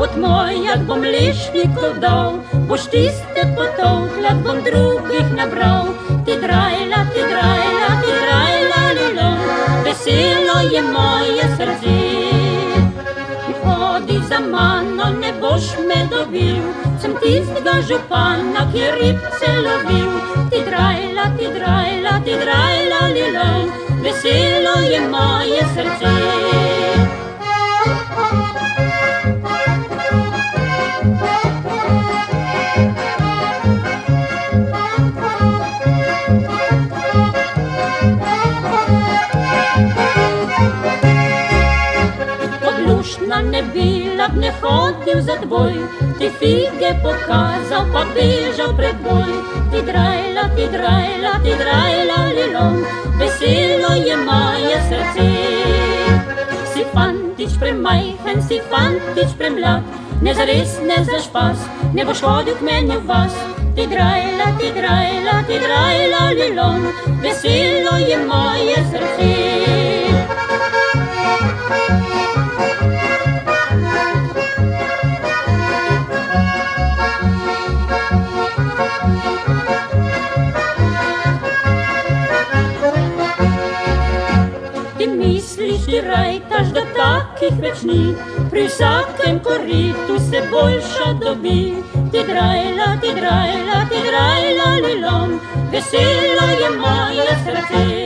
Pot moj, jak bom lešnikov dal, boš tiste potovkla, bom drugih nabral. Ti drajla, ti drajla, ti drajla, lilo, veselo je moje srce. Hodi za mano, ne boš me dobil, sem tistega župana, ki ribce lovil. Lušna ne bila, ne hodil za dvoj, ti fige pokazal, pa bežal pred boj. Ti drajla, ti drajla, ti drajla, lilom, veselo je moje srce. Si fantič premajhen, si fantič premlad, ne za res, ne za špas, ne boš hodil k meni v vas. Ti drajla, ti drajla, ti drajla, lilom, veselo je moje srce. Misliš, ti rajtaš, da takih več ni, pri vsakem koritu se boljša dobi. Ti drajla, ti drajla, ti drajla, lilom, veselo je moje srce.